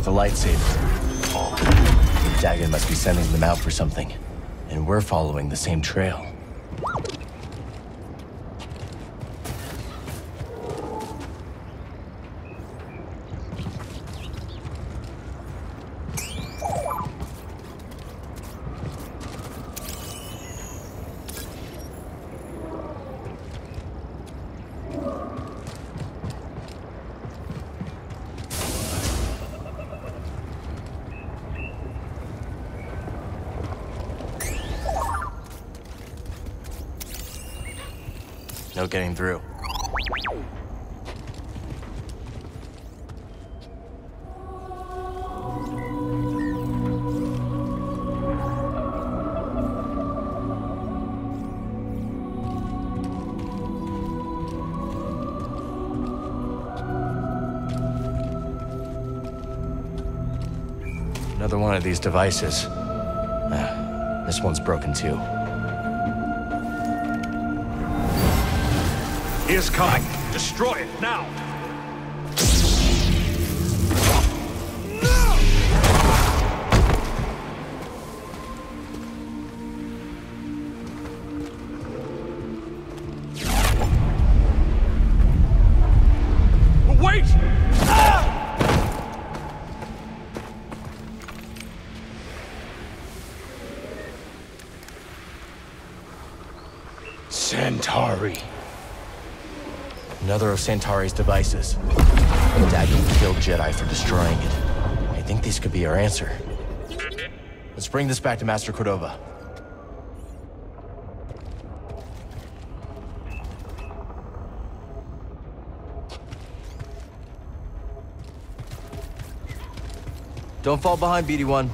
with a lightsaber. Dagan must be sending them out for something. And we're following the same trail. No getting through. Another one of these devices. Ah, this one's broken too. Is coming. Destroy it now. Wait! Ah! Santari. Another of Santari's devices. Dagan killed Jedi for destroying it. I think these could be our answer. Let's bring this back to Master Cordova. Don't fall behind, BD-1.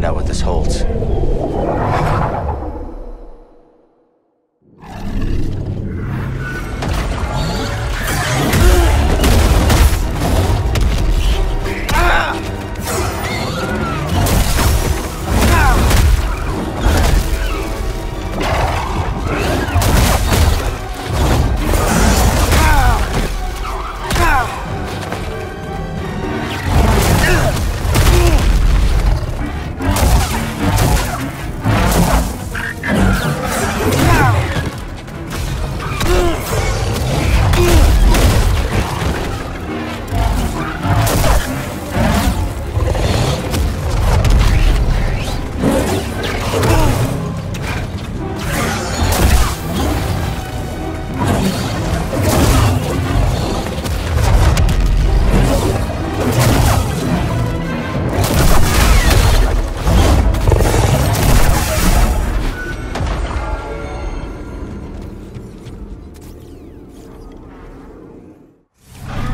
find out what this holds.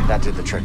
That did the trick.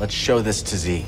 Let's show this to Z.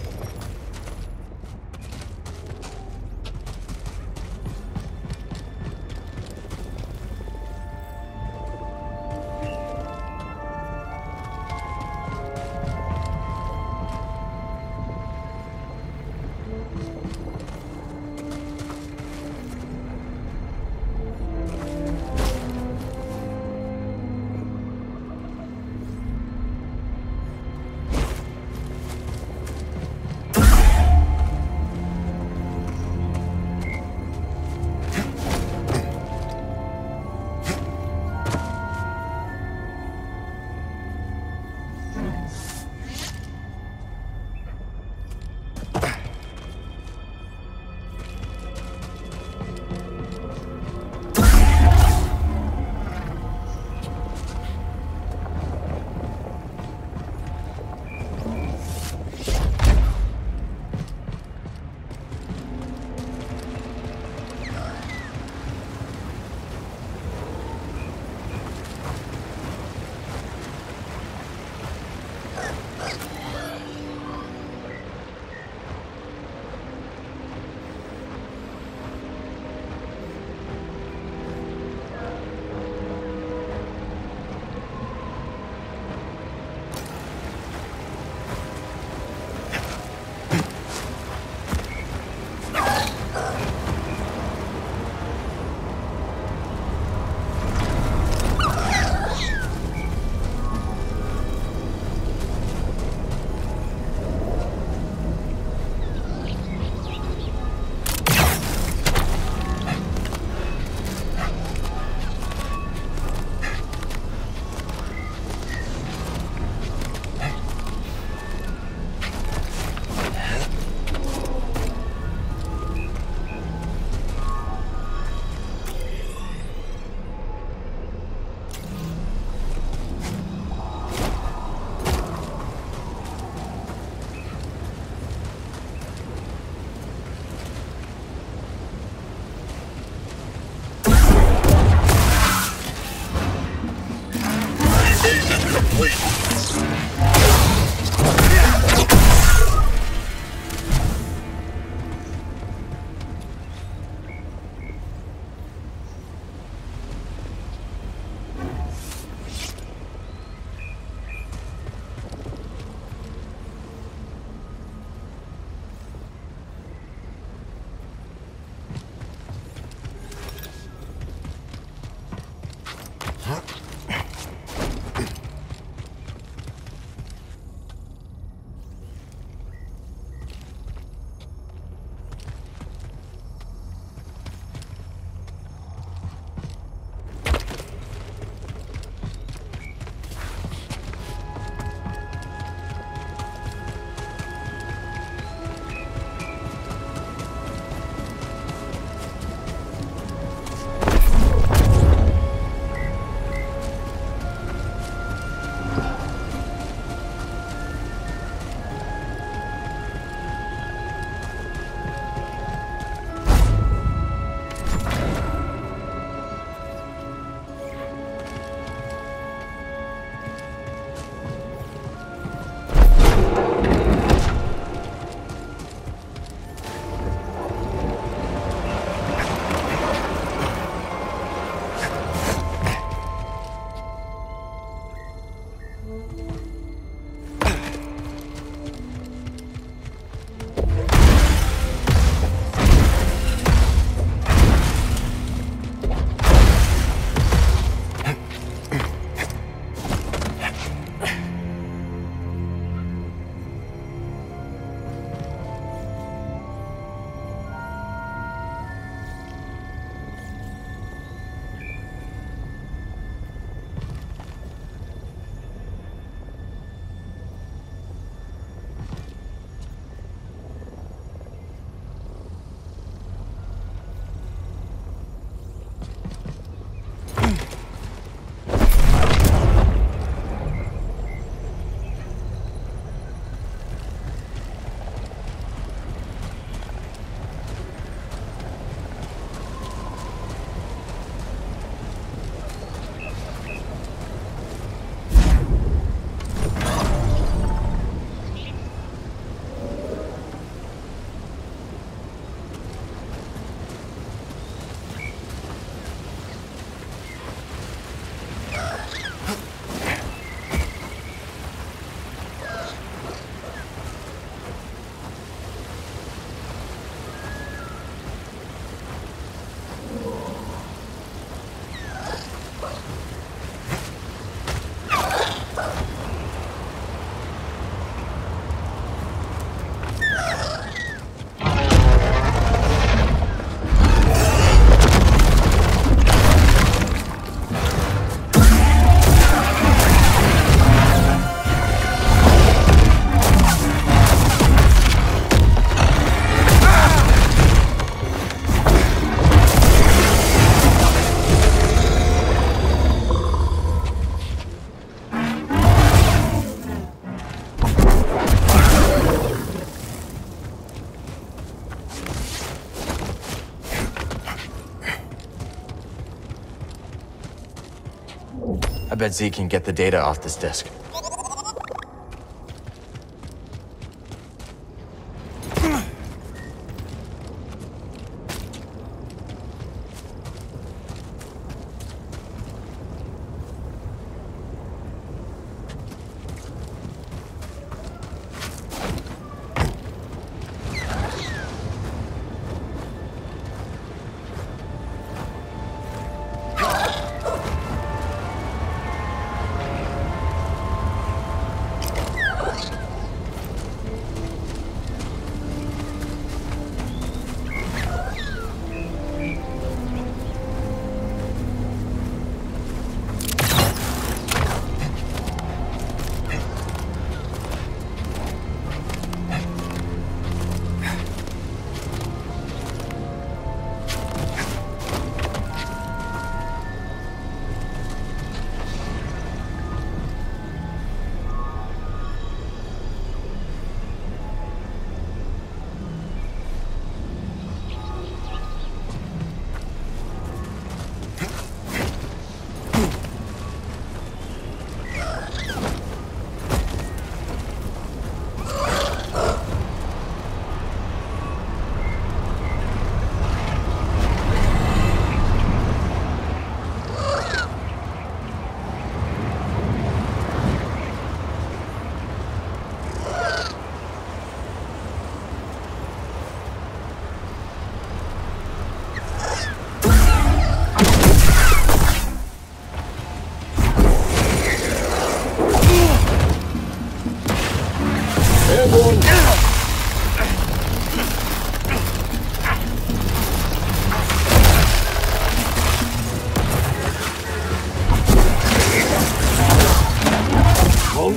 bet Zee can get the data off this disk.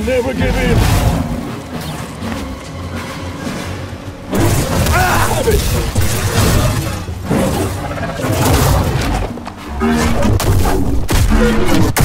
Never give in! Ah, have it!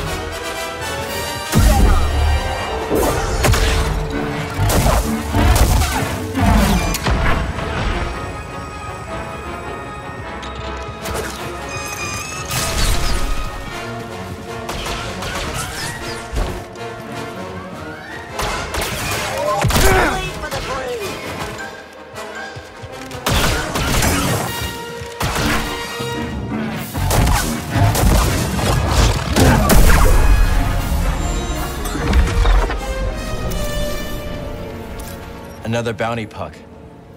Another bounty puck.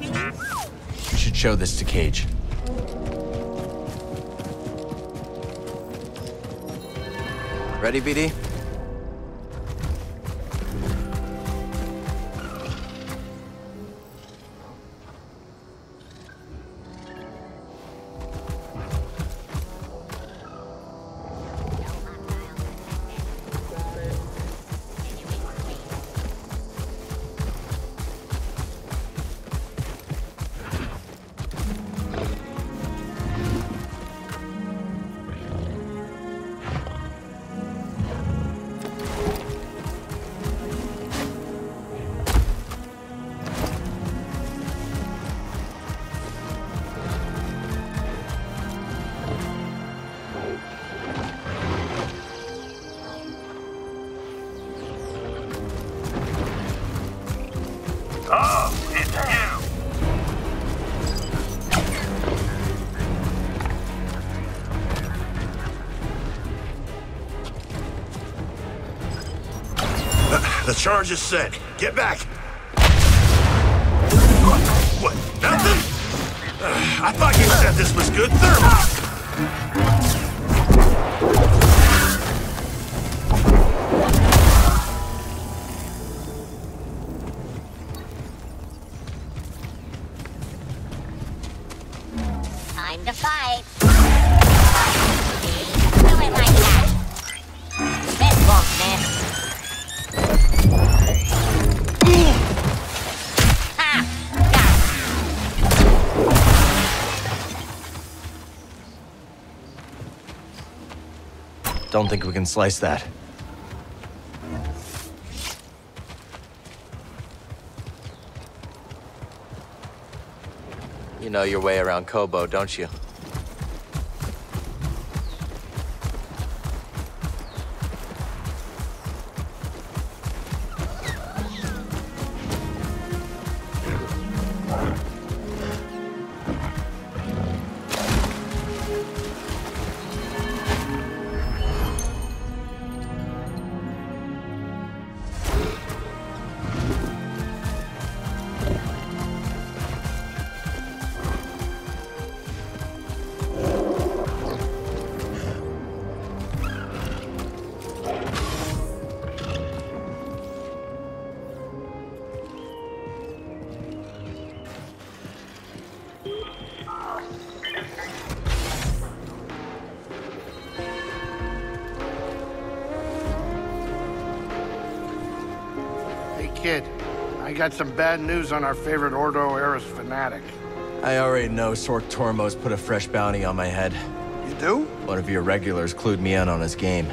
We should show this to Caij. Ready, BD? The charge is set. Get back. What? Nothing? Uh, I thought you said this was good thermal. Don't think we can slice that. You know your way around Koboh, don't you? I got some bad news on our favorite Ordo Eris fanatic. I already know Sorc Tormo's put a fresh bounty on my head. You do? One of your regulars clued me in on his game.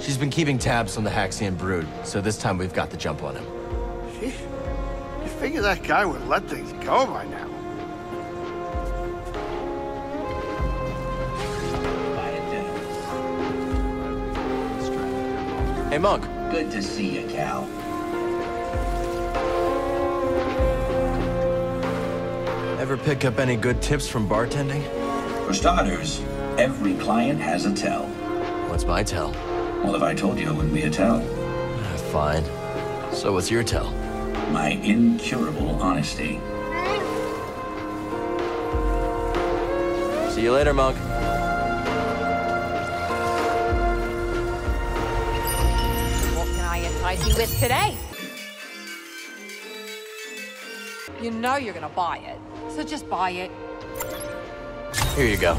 She's been keeping tabs on the Haxion brood, so this time we've got the jump on him. Sheesh. You figure that guy would let things go by now. Hey, Monk. Good to see you, Cal. Ever pick up any good tips from bartending? For starters, every client has a tell. What's my tell? Well, if I told you, it wouldn't be a tell. Ah, Fine. So what's your tell? My incurable honesty. See you later, Monk. What can I entice you with today? You know you're gonna buy it. So just buy it. Here you go.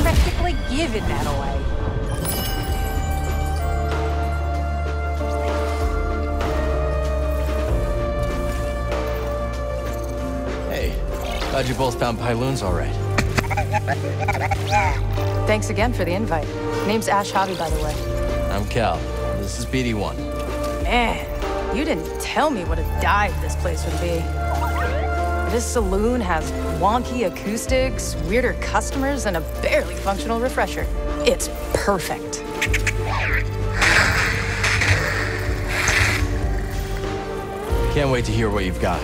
Practically giving that away. Hey, glad you both found Pyloon's all right. Thanks again for the invite. Name's Ash Hobby, by the way. I'm Cal. This is BD1. Man, you didn't tell me what a dive this place would be. This saloon has wonky acoustics, weirder customers, and a barely functional refresher. It's perfect. Can't wait to hear what you've got.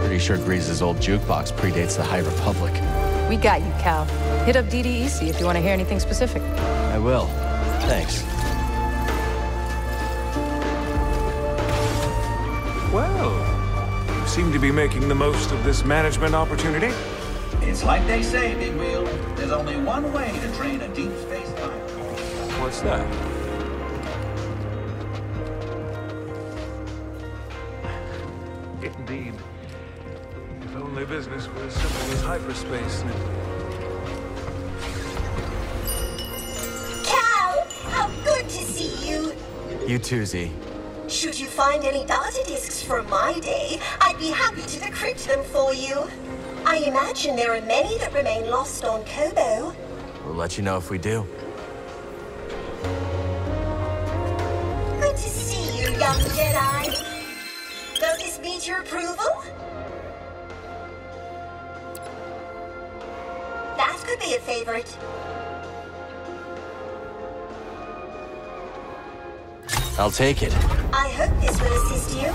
Pretty sure Greez's old jukebox predates the High Republic. We got you, Cal. Hit up DDEC if you want to hear anything specific. I will. Thanks. Seem to be making the most of this management opportunity. It's like they say, Big Wheel. There's only one way to train a deep space pilot. What's that? Indeed. If only business were as simple as hyperspace. Cal, how good to see you. You too, Zee. Should you find any data discs from my day, I'd be happy to decrypt them for you. I imagine there are many that remain lost on Koboh. We'll let you know if we do. Good to see you, young Jedi. Does this meet your approval? That could be a favorite. I'll take it. I hope this will assist you.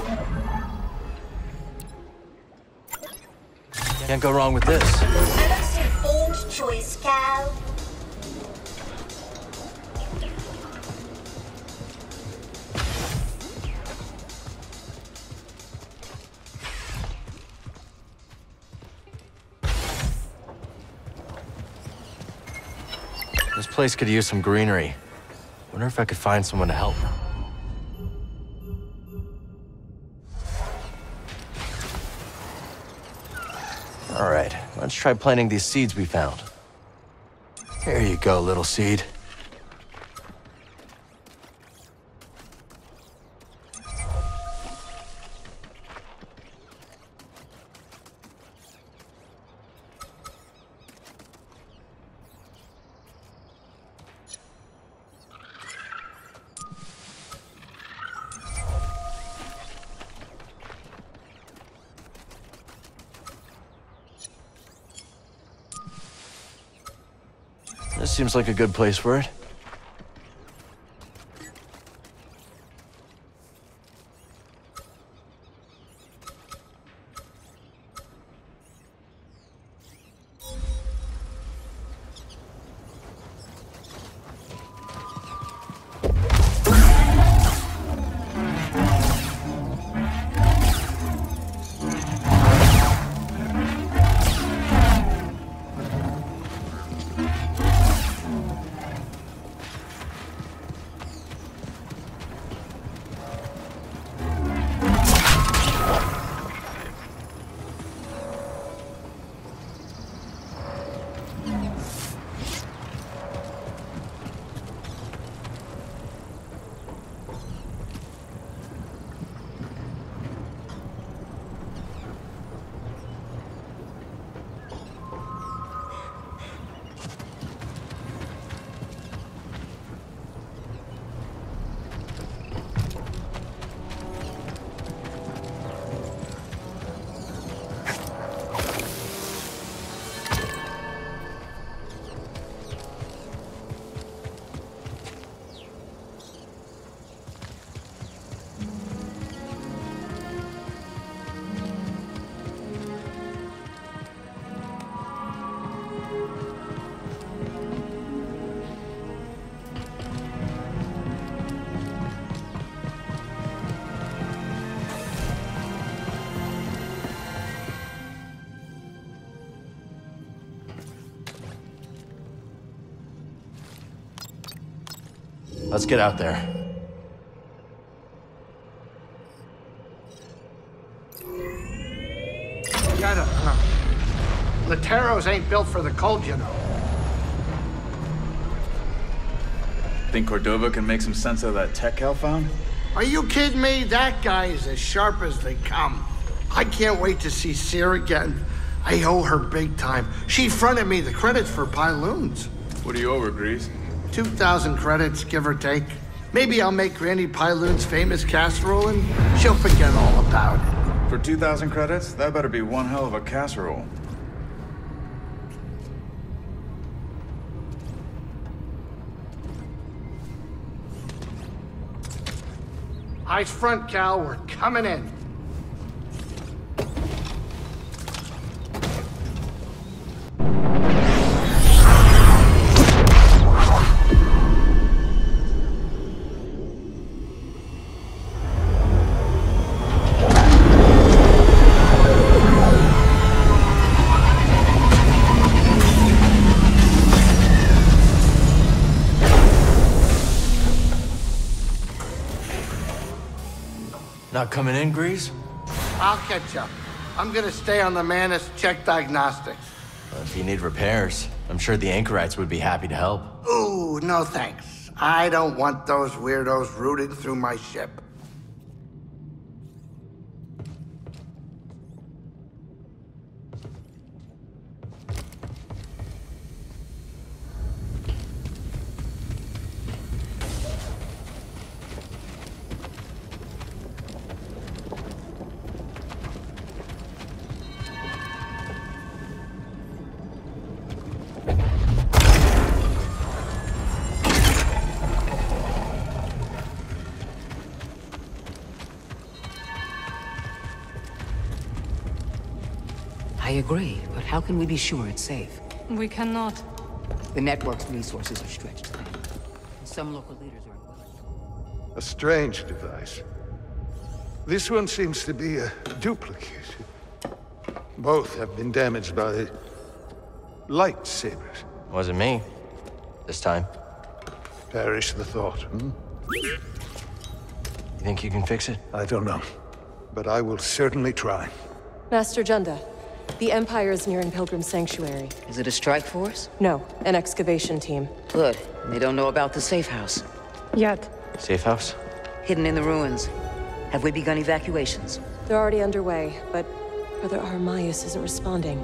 Can't go wrong with this. A most informed choice, Cal. This place could use some greenery. Wonder if I could find someone to help. Let's try planting these seeds we found. Here you go, little seed. Like a good place for it. Let's get out there. I don't know. Lateros ain't built for the cold, you know. Think Cordova can make some sense of that tech Cal found? Are you kidding me? That guy is as sharp as they come. I can't wait to see Cere again. I owe her big time. She fronted me the credits for Pyloons. What do you owe her, Greez? 2,000 credits, give or take. Maybe I'll make Granny Pyloon's famous casserole and she'll forget all about it. For 2,000 credits? That better be one hell of a casserole. Eyes front, Cal. We're coming in. Not coming in, Greez? I'll catch up. I'm gonna stay on the Mantis check diagnostics. Well, if you need repairs, I'm sure the anchorites would be happy to help. Ooh, no thanks. I don't want those weirdos rooting through my ship. How can we be sure it's safe? We cannot. The network's resources are stretched thin. Some local leaders aren't willing. A strange device. This one seems to be a duplicate. Both have been damaged by lightsabers. Wasn't me. This time. Perish the thought. Hmm? You think you can fix it? I don't know. But I will certainly try. Master Junda, the Empire is nearing Pilgrim Sanctuary. Is it a strike force? No, an excavation team. Good. They don't know about the safe house. Yet. Safe house? Hidden in the ruins. Have we begun evacuations? They're already underway, but Brother Armias isn't responding.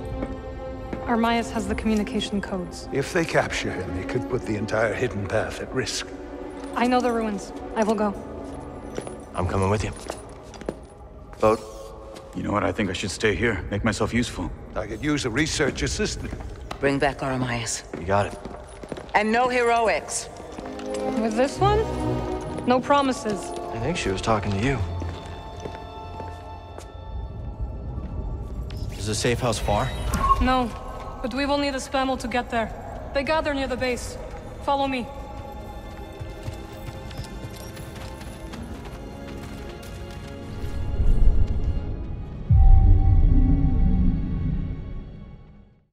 Armias has the communication codes. If they capture him, they could put the entire hidden path at risk. I know the ruins. I will go. I'm coming with you. Boat? You know what? I think I should stay here. Make myself useful. I could use a research assistant. Bring back Armias. You got it. And no heroics. With this one? No promises. I think she was talking to you. Is the safe house far? No, but we will need a spamel to get there. They gather near the base. Follow me.